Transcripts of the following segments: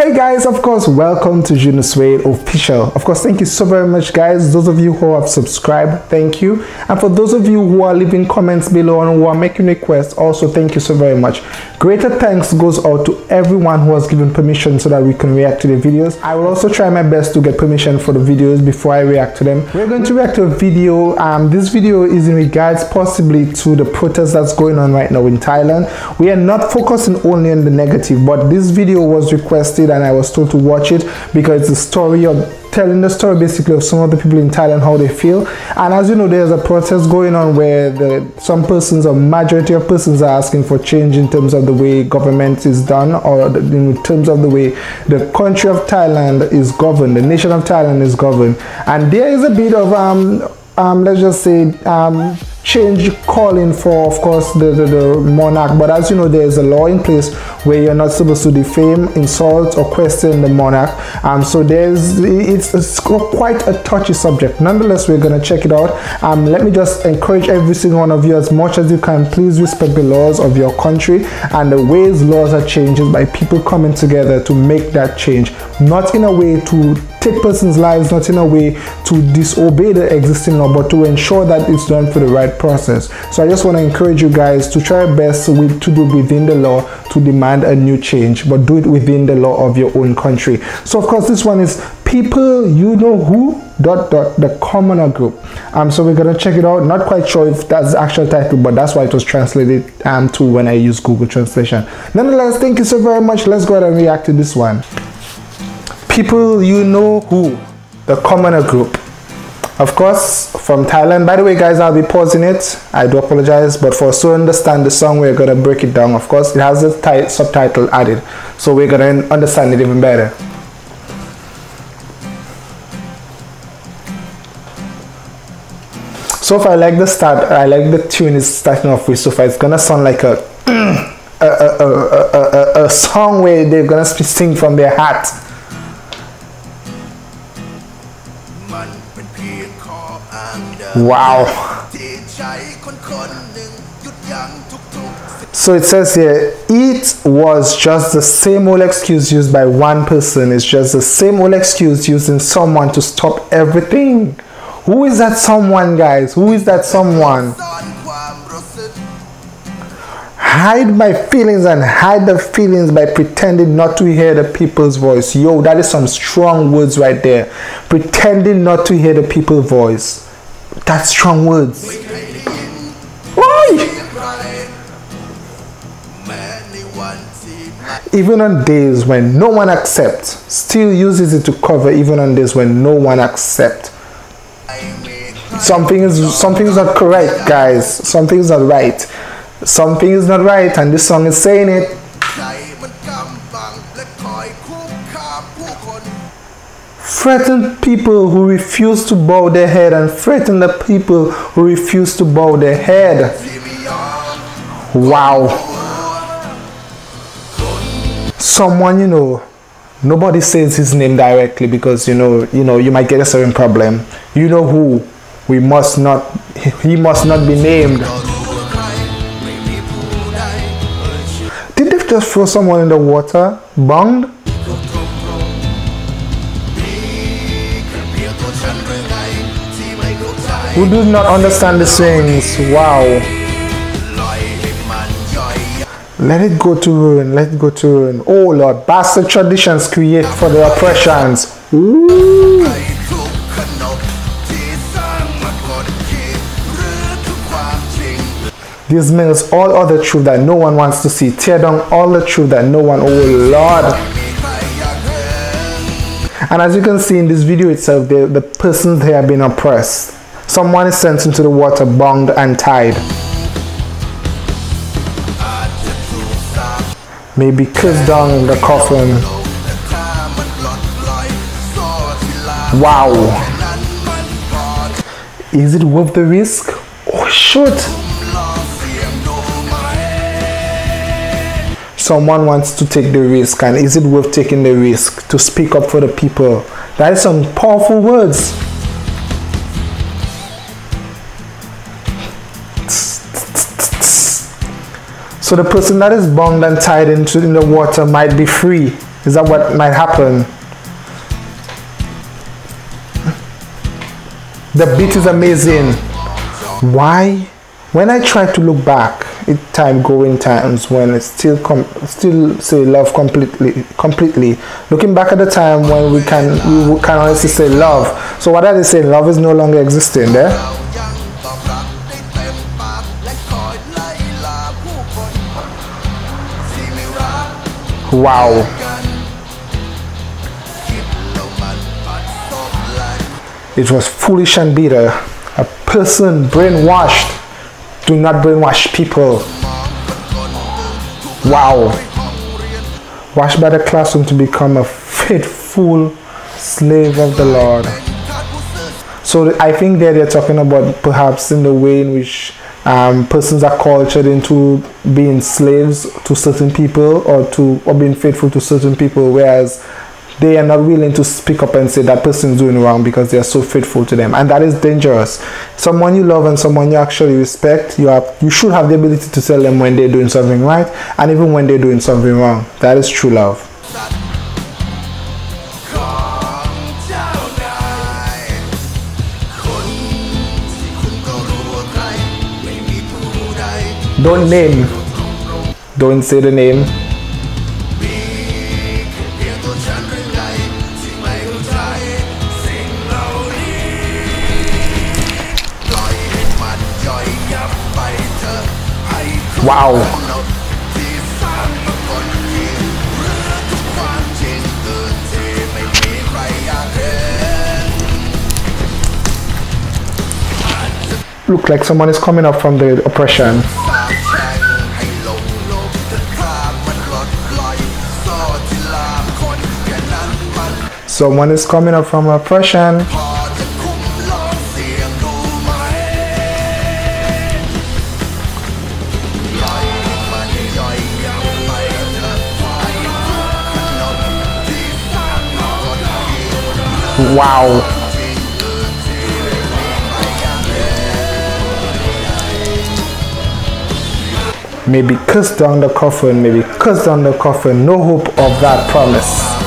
Hey guys, of course, welcome to suis official. Of course, thank you so very much, guys. Those of you who have subscribed, thank you. And for those of you who are leaving comments below and who are making requests, also thank you so very much. Greater thanks goes out to everyone who has given permission so that we can react to the videos. I will also try my best to get permission for the videos before I react to them. We're going to react to a video. Um, this video is in regards possibly to the protest that's going on right now in Thailand. We are not focusing only on the negative, but this video was requested and I was told to watch it because it's a story of telling the story basically of some of the people in Thailand how they feel. And as you know there's a protest going on where the, some persons or majority of persons are asking for change in terms of the way government is done or the, in terms of the way the country of Thailand is governed the nation of Thailand is governed. And there is a bit of um, um let's just say um change calling for of course the, the, the, monarch. But as you know there's a law in place where you're not supposed to defame insult or question the monarch. Um so there's it's, it's quite a touchy subject. Nonetheless we're gonna check it out. Um let me just encourage every single one of you as much as you can please respect the laws of your country and the ways laws are changed by people coming together to make that change. Not in a way to take persons lives not in a way to disobey the existing law but to ensure that it's done for the right process. So I just want to encourage you guys to try your best with, to do within the law to demand a new change, but do it within the law of your own country. So of course, this one is people you know who dot dot the commoner group. Um so we're gonna check it out. Not quite sure if that's the actual title but that's why it was translated um to when i use google translation. Nonetheless thank you so very much. Let's go ahead and react to this one people you know who the commoner group. Of course from Thailand. By the way guys I'll be pausing it. I do apologize but for us to understand the song we're gonna break it down. Of course it has a subtitle added so we're gonna understand it even better. So far I like the start I like the tune is starting off with. So far it's gonna sound like a a, a, a, a, a song where they're gonna sing from their heart Wow. So it says here, it was just the same old excuse used by one person. It's just the same old excuse using someone to stop everything. Who is that someone, guys? Who is that someone? hide my feelings and hide the feelings by pretending not to hear the people's voice. Yo, that is some strong words right there. Pretending not to hear the people's voice. That's strong words. Why? Even on days when no one accepts, still uses it to cover even on days when no one accepts. Something is something is not correct, guys. Something is not right. Something is not right, and this song is saying it. Threaten people who refuse to bow their head and threaten the people who refuse to bow their head. Wow. Someone, you know, nobody says his name directly because you know, you know, you might get a certain problem. You know who we must not he must not be named. Did they just throw someone in the water? Bound? Who do not understand the swings. Wow. Let it go to ruin. Let it go to ruin. Oh Lord, bastard traditions create for the oppressions. This means all other truth that no one wants to see. Tear down all the truth that no one. Oh Lord. And as you can see in this video itself, the, the persons here have been oppressed. Someone is sent into the water, bound and tied. Maybe kissed down the coffin. Wow. Is it worth the risk? Oh, shoot. Someone wants to take the risk, and is it worth taking the risk to speak up for the people? That is some powerful words. So the person that is bound and tied into in the water might be free. Is that what might happen? The beat is amazing. Why? When I try to look back, it time going times when it's still com- still say love completely completely. Looking back at the time when we can we can honestly say love. So what are they saying? Love is no longer existing there. Eh? Wow. It was foolish and bitter. A person brainwashed. Do not brainwash people. Wow. Washed by the classroom to become a faithful slave of the Lord. So I think there they're talking about perhaps in the way in which um, persons are cultured into being slaves to certain people or to or being faithful to certain people whereas they are not willing to speak up and say that person is doing wrong because they are so faithful to them. And that is dangerous. Someone you love and someone you actually respect you have you should have the ability to tell them when they're doing something right and even when they're doing something wrong. That is true love Don't name. Don't say the name. Wow. Look like someone is coming up from the oppression. Someone is coming up from oppression. Wow. Maybe curse down the coffin, maybe curse down the coffin, no hope of that promise.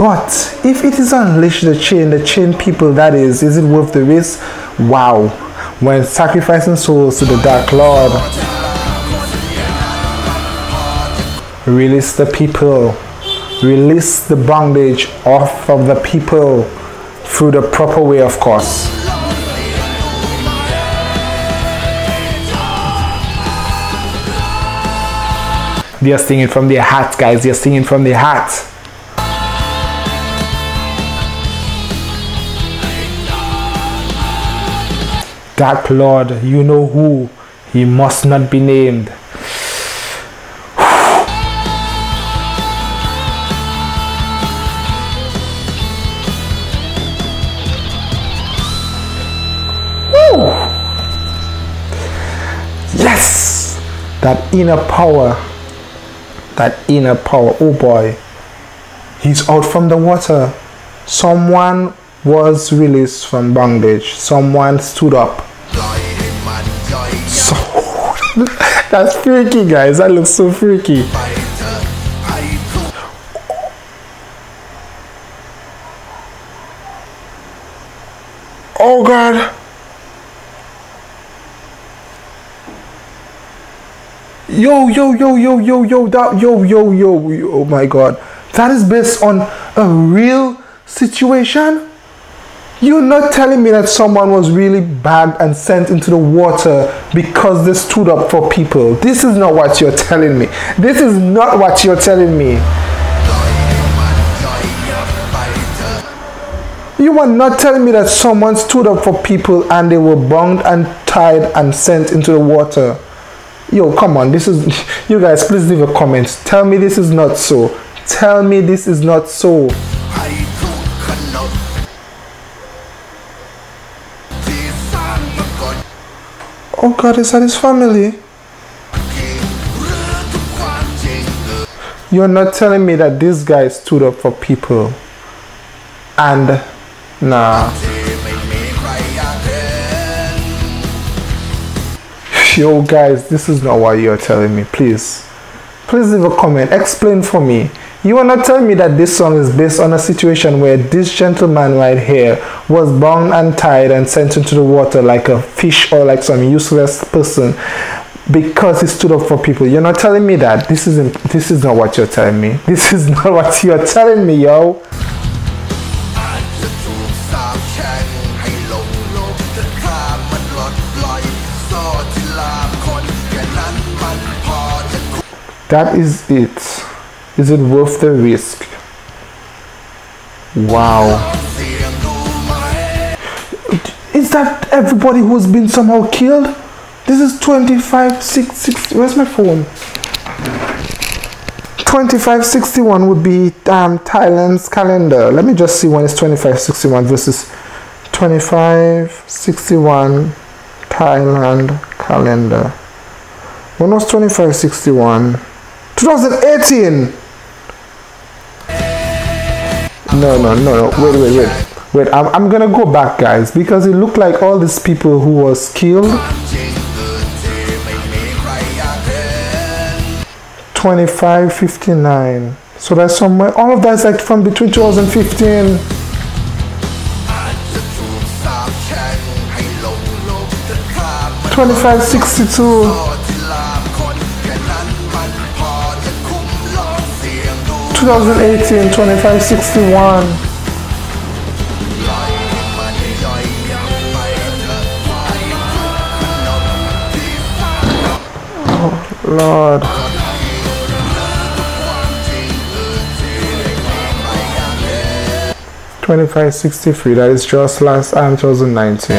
But if it is unleash the chain, the chain people that is, is it worth the risk? Wow. When sacrificing souls to the Dark Lord, release the people, release the bondage off of the people through the proper way, of course. They are singing from their heart, guys. They are singing from their heart. Dark Lord, you know who, he must not be named. Yes! That inner power. That inner power. Oh boy. He's out from the water. Someone was released from bondage. Someone stood up that's freaky, guys. That looks so freaky. Oh God. Yo, yo, yo, yo, yo, yo, that, yo, yo, yo, yo, oh my God. That is based on a real situation? You're not telling me that someone was really bagged and sent into the water because they stood up for people. This is not what you're telling me. This is not what you're telling me. You are not telling me that someone stood up for people and they were bound and tied and sent into the water. Yo, come on. This is you guys please leave a comment. Tell me this is not so. Tell me this is not so. Oh God, is that his family? You're not telling me that this guy stood up for people and nah. Yo, guys, this is not what you're telling me. Please, please leave a comment. Explain for me. You are not telling me that this song is based on a situation where this gentleman right here was bound and tied and sent into the water like a fish or like some useless person because he stood up for people. You're not telling me that. This isn't this is not what you're telling me. This is not what you're telling me, yo. That is it. Is it worth the risk? Wow. Is that everybody who's been somehow killed? This is 25, 6, 6 where's my phone? 2561 would be um, Thailand's calendar. Let me just see when it's 2561 versus 2561 Thailand calendar. When was 2561? 2018. No, no, no, no. Wait, wait, wait. Wait, I'm, I'm gonna go back, guys, because it looked like all these people who was killed. 2559. So that's somewhere. All of that's like from between 2015. Twenty-five sixty-two. 2018 2561 oh lord Twenty-five sixty-three. That is just last um 2019.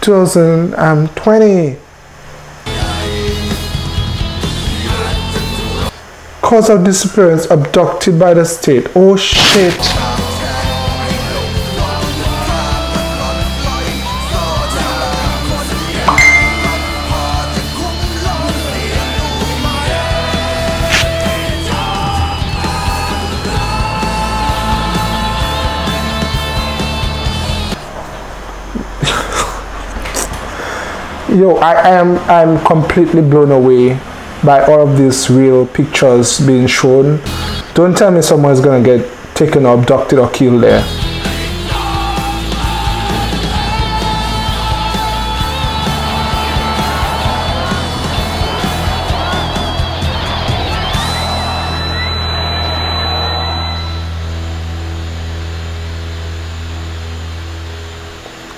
2020. Cause of disappearance abducted by the state. Oh shit. Yo, I am I'm completely blown away by all of these real pictures being shown. Don't tell me someone's gonna get taken or abducted or killed there.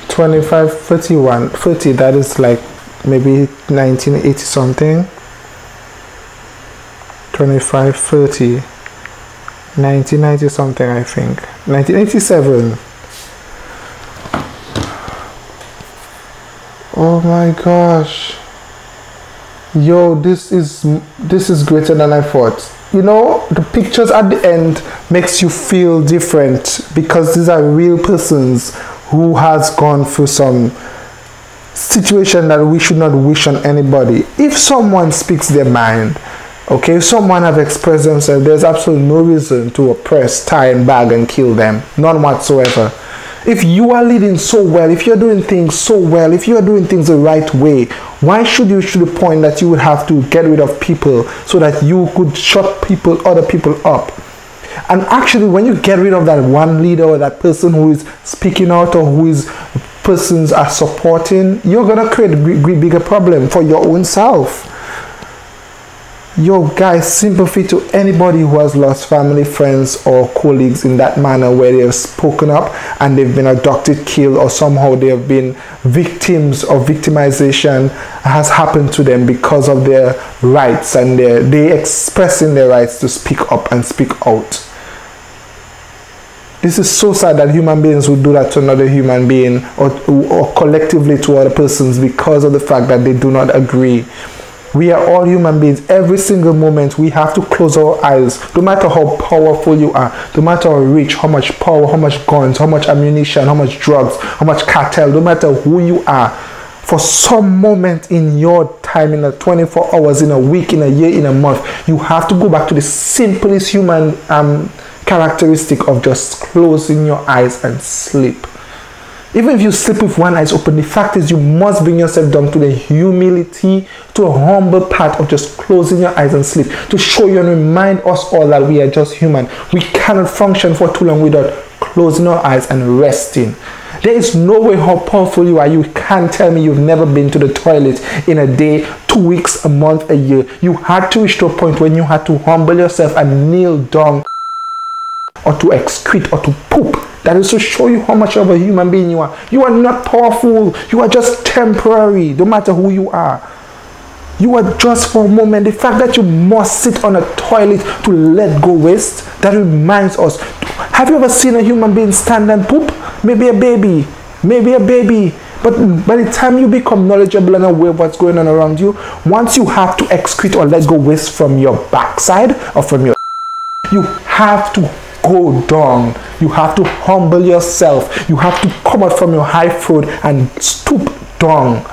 Twenty-five, thirty-one, thirty. That is like maybe nineteen eighty something. 25 30 1990 something I think. 1987 oh my gosh. Yo this is this is greater than I thought. You know the pictures at the end makes you feel different because these are real persons who has gone through some situation that we should not wish on anybody. If someone speaks their mind Okay, if someone have expressed themselves, there's absolutely no reason to oppress, tie and bag and kill them. None whatsoever. If you are leading so well, if you're doing things so well, if you're doing things the right way, why should you to the point that you would have to get rid of people so that you could shut people, other people up? And actually, when you get rid of that one leader or that person who is speaking out or who is persons are supporting, you're gonna create a bigger problem for your own self. Yo, guys, sympathy to anybody who has lost family, friends, or colleagues in that manner where they have spoken up and they've been abducted, killed, or somehow they have been victims of victimization has happened to them because of their rights and their, they expressing their rights to speak up and speak out. This is so sad that human beings would do that to another human being or, or collectively to other persons because of the fact that they do not agree we are all human beings. Every single moment we have to close our eyes. No matter how powerful you are, no matter how rich, how much power, how much guns, how much ammunition, how much drugs, how much cartel, no matter who you are, for some moment in your time, in a 24 hours, in a week, in a year, in a month, you have to go back to the simplest human um, characteristic of just closing your eyes and sleep. Even if you sleep with one eye open, the fact is you must bring yourself down to the humility, to a humble part of just closing your eyes and sleep, to show you and remind us all that we are just human. We cannot function for too long without closing our eyes and resting. There is no way how powerful you are. You can't tell me you've never been to the toilet in a day, two weeks, a month, a year. You had to reach to a point when you had to humble yourself and kneel down or to excrete or to poop that is to show you how much of a human being you are. You are not powerful. You are just temporary, no matter who you are. You are just for a moment. The fact that you must sit on a toilet to let go waste, that reminds us. Have you ever seen a human being stand and poop? Maybe a baby. Maybe a baby. But by the time you become knowledgeable and aware of what's going on around you, once you have to excrete or let go waste from your backside or from your you have to go down. You have to humble yourself. You have to come out from your high food and stoop down.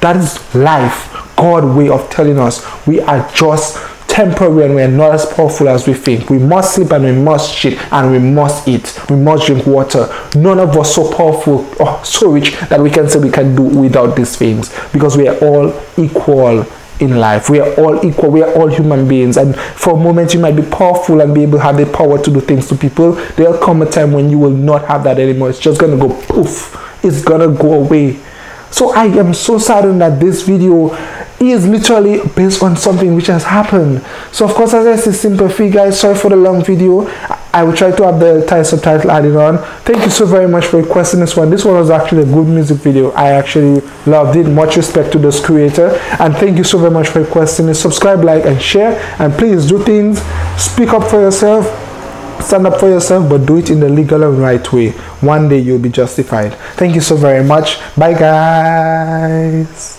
That is life. God way of telling us we are just temporary and we are not as powerful as we think. We must sleep and we must shit and we must eat. We must drink water. None of us so powerful or so rich that we can say we can do without these things because we are all equal in life. We are all equal. We are all human beings. And for a moment, you might be powerful and be able to have the power to do things to people. There'll come a time when you will not have that anymore. It's just going to go poof. It's going to go away. So I am so saddened that this video is literally based on something which has happened. So of course, as I say, simple fee guys, sorry for the long video. I will try to have the Thai subtitle added on. Thank you so very much for requesting this one. This one was actually a good music video. I actually loved it. Much respect to this creator. And thank you so very much for requesting it. Subscribe, like, and share. And please do things. Speak up for yourself. Stand up for yourself, but do it in the legal and right way. One day you'll be justified. Thank you so very much. Bye, guys.